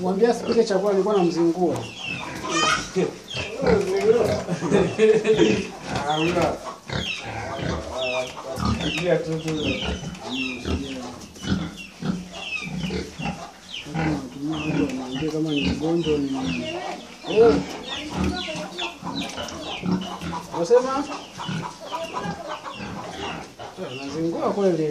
Mwambie asipike chakula, nilikuwa namzingua. kama ni mgonjwa ni wasema 那经过啊，过来的。